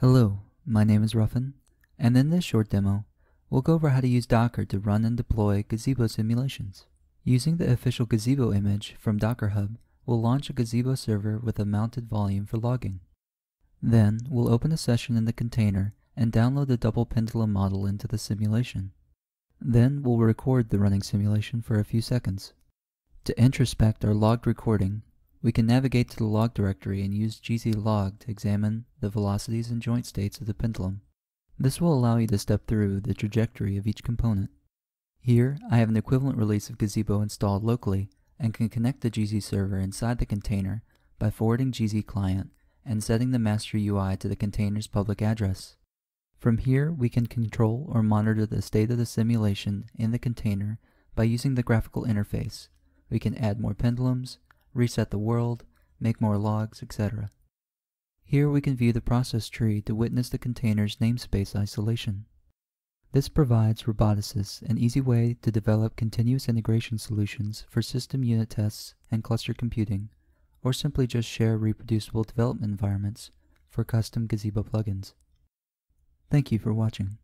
Hello, my name is Ruffin, and in this short demo, we'll go over how to use Docker to run and deploy Gazebo simulations. Using the official Gazebo image from Docker Hub, we'll launch a Gazebo server with a mounted volume for logging. Then, we'll open a session in the container and download the double pendulum model into the simulation. Then, we'll record the running simulation for a few seconds. To introspect our logged recording, we can navigate to the log directory and use gzlog to examine the velocities and joint states of the pendulum. This will allow you to step through the trajectory of each component. Here, I have an equivalent release of Gazebo installed locally and can connect the gzserver inside the container by forwarding gzclient and setting the master URI to the container's public address. From here, we can control or monitor the state of the simulation in the container by using the graphical interface. We can add more pendulums, reset the world, make more logs, etc. Here we can view the process tree to witness the container's namespace isolation. This provides roboticists an easy way to develop continuous integration solutions for system unit tests and cluster computing, or simply just share reproducible development environments for custom Gazebo plugins. Thank you for watching.